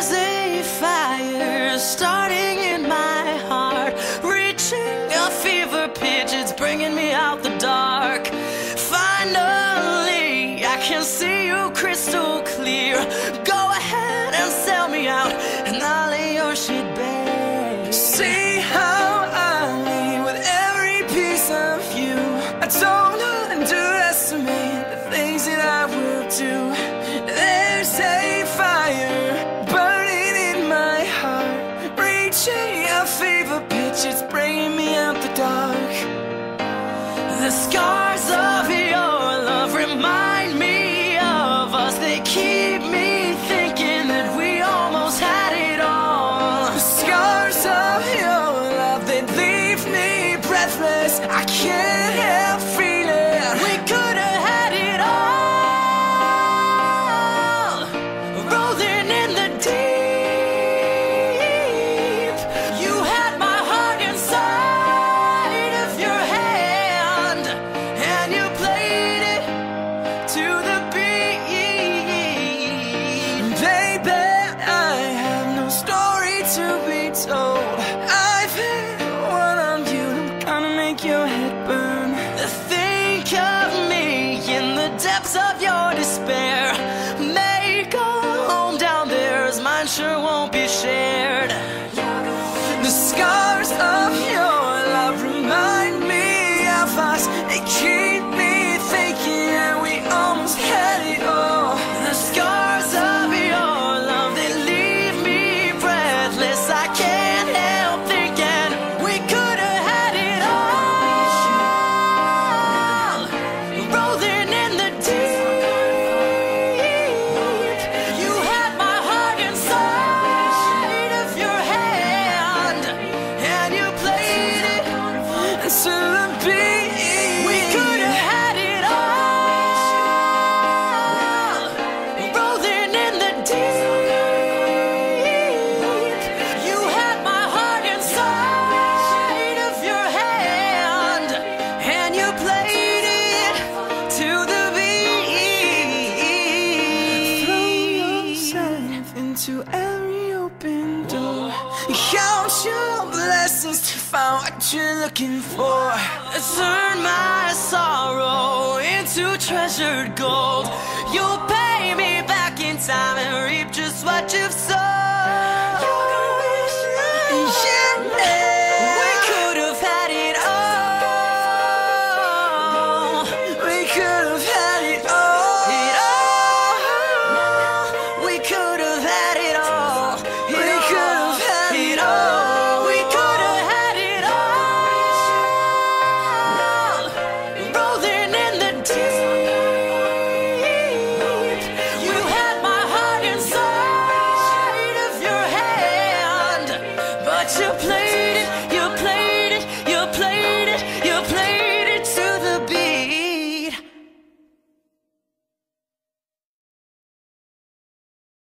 There's a fire starting in my heart, reaching a fever pitch, it's bringing me out the dark. Finally, I can see you crystal clear. just bring me out the dark. The scars of your love remind me of us. They keep me thinking that we almost had it all. The scars of your love, they leave me breathless. I can't make your head burn. Think of me in the depths of your despair. Make a home down there as mine sure won't be to every open door. Count your blessings to find what you're looking for. Turn my sorrow into treasured gold. You'll pay